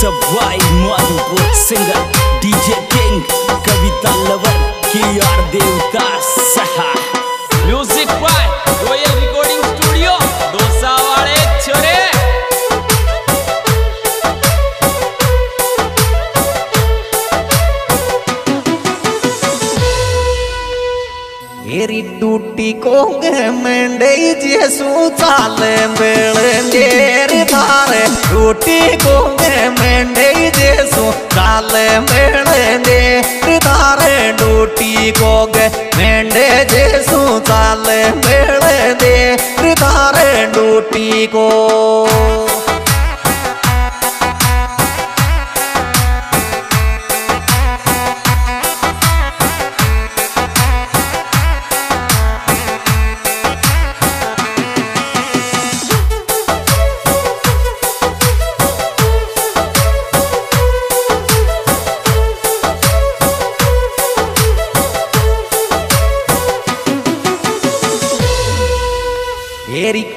Sawai Madhopur singer DJ king Kavita lover की यार देवता सहा। Music by royal recording studio Dausa वाले छोरे। मेरी टूटी कोंग मेंढे जेसू चाले बेड़े मेरे धारे। टूटी कोंग मेंढे जेसु चाले मेरे धारे। रोटी कोंग मेंढे जेसु चाले बेड़े मेरे धारे। रोटी को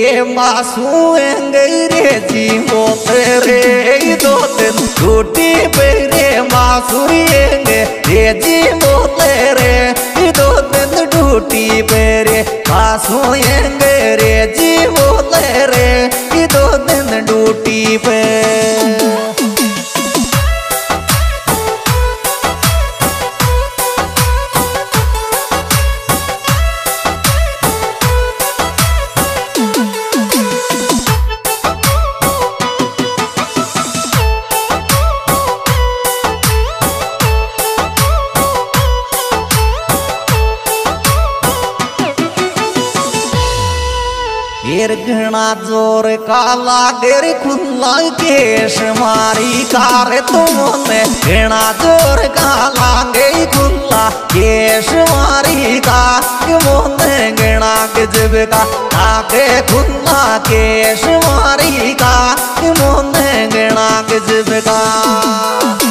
पेरे मासू रे मोतरे मोते रे दो दिन छुट्टी मासू रे जी मोते रे दो दिन पेरे मासू रे जी मोते रे दो दिन टूटी पे। ज़ोर काला डेर खुल्ला केश मारी कार तुमने घना ज़ोर काला गे खुल्ला केश मारी का मोने घना गजब का खुल्ला केश मारी का मोने घना गजब का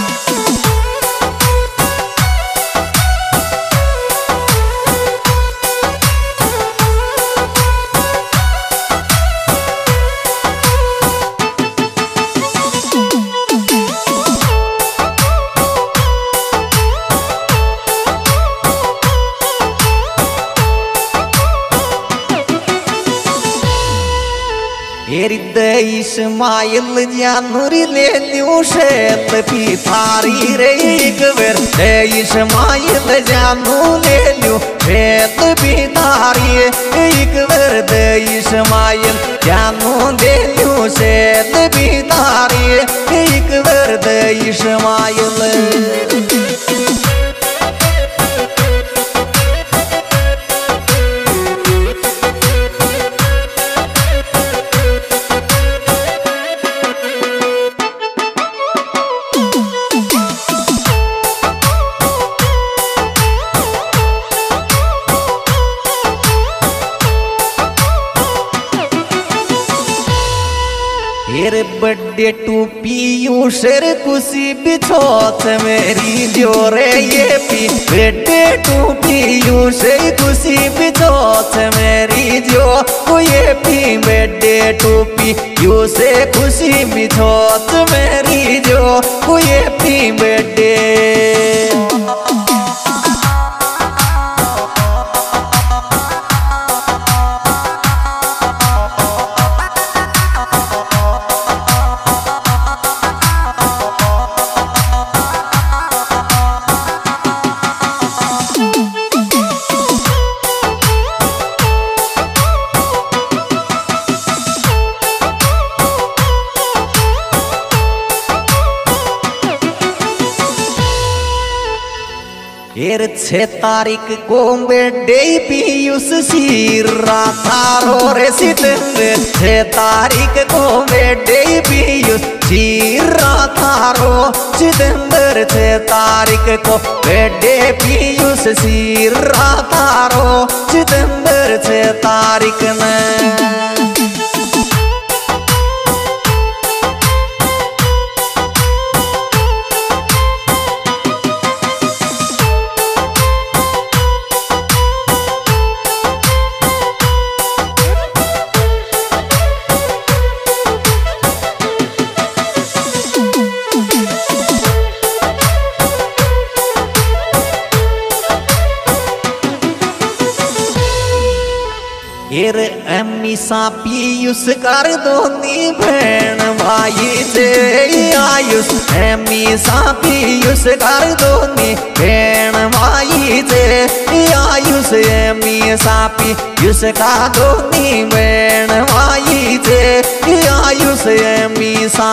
Ismail ഞാനൊരിലെ ന്യൂഷേത്ത് പിതാറിയിലേക്ക് വെറുതെ ഇഷമായിൽ ഞാനൂലേലു േത്ത് പിതാറിയേക്ക് വെറുതെ ഇഷമായിൽ ഞാനൂലേലു സേത്ത് പിതാറിയേക്ക് വെറുതെ हेर बड्डे टूपी यू शेर खुशी बिछोत मेरी जोरे ये पी बड्डे टूपी यू शेर खुशी बिछोत मेरी जो ये पी बड्डे टूपी यू से खुशी बिछोत मेरी जो छह तारीख को बर्थडे पीयूष सीरा थारो रे सितंबर छह तारीख को बर्थडे पीयूष सीरा थारो सितंबर छह तारीख को बर्थडे पीयूष सीरा थारो सितंबर छह तारीख में पीयूष कर दोनी भैन भाई से। आयुष एमी सा पीयूष कर दोनी भैन भाई से। आयुष एमी सा पीयूष का दोनी भैन भाई से। आयुष एमी सा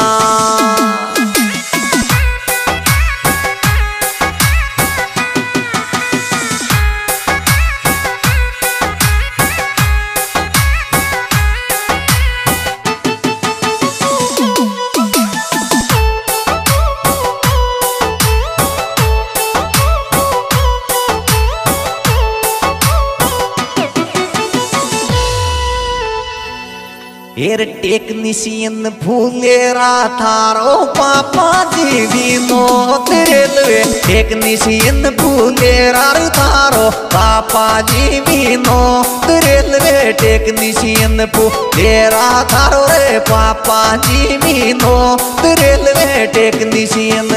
एर टेक्नीशियन फूलेरा थारो पापा जी विनोद रेलवे टेक्नीशियन फूलेरा थारो पापा जी विनोद रेलवे टेक्नीशियन फूलेरा थारो रे पापा जी विनोद रेलवे टेक्नीशियन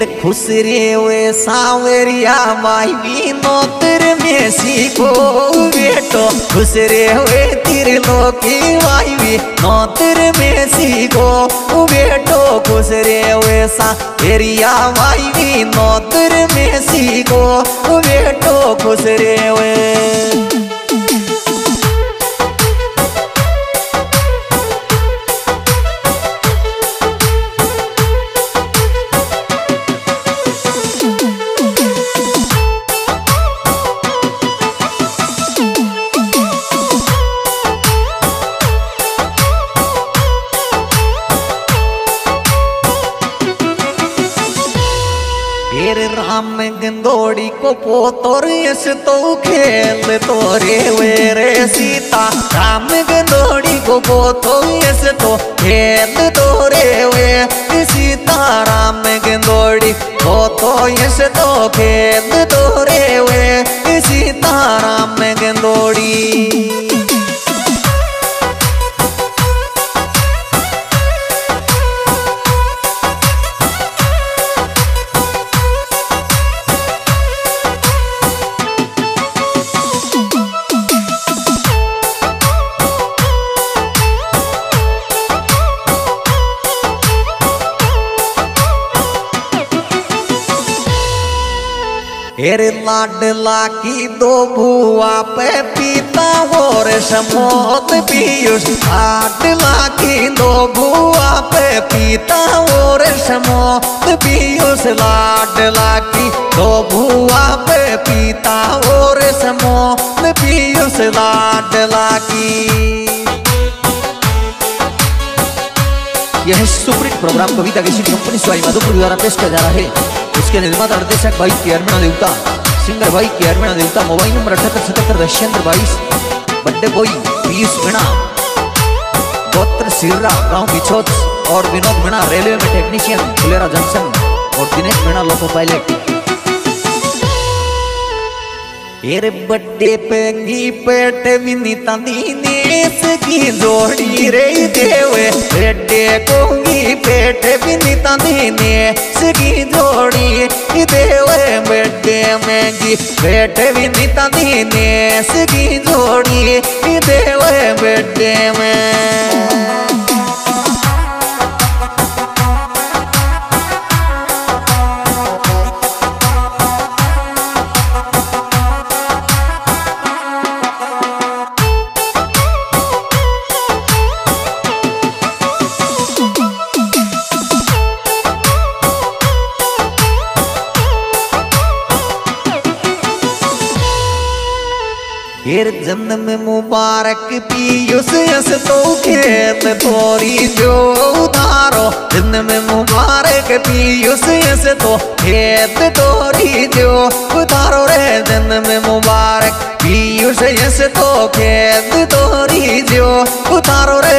एर खुश रे वे सावरिया माई विनोदर में सीखो बेटो। खुश रे वे तिर लोकी माई विनोदर में सीखो बेटो। खुश रे वे सावरिया माई विनोदर में सीखो बेटो। खुश रे को तोरेस तो खेल तोरे वे रे सीता। राम गंदोड़ी को तोरेस तो खेल तोरे वे। सीता राम गंदोड़ी पोतो यस तो खेल तोरे वे। सीता राम गंदोड़ी लाडला की दो बुआ पे पीता और समोत पीयूष। लाडला की दो बुआ पे पीता और समोत पीयूष। लाडला की दो बुआ पे पीता और समोत पीयूष। लाडला की यह सुपरहिट प्रोग्राम कविता की कंपनी स्वाई माधोपुर द्वारा पेश किया जा रहा है। इसके निर्माता निर्देशक भाई केयरमीणा देवता। सिंगर भाई के केयरमीणा देवता मोबाइल नंबर अठहत्तर सतहत्तर दशेंद्र बाईस बड्डे बॉय पीयूष मीणा गोत्र सिर्रा गाँव बिछोत और विनोद मीणा रेलवे में टेक्नीशियन फुलेरा जंक्शन और दिनेश मीणा लोको पायलट एर बड्डे पेंगी पेट विनीता दीनेश की जोड़ी रे देवे। बड्डे कोंगी पेट विनीता दीनेश की जोड़ी देवे। बड्डे मेंगी पेट विनीता दीनेश की जोड़ी देवे बड्डे में। फिर जन्म मुबारक पीयूस यस तो खेत तोरी जो उतारो। जन्म मुबारक पीयूस यस तो खेत तोरी जो उतारो। रे जन्म मुबारक पीयूस यस तो खेत तोरी जो उतारो। रे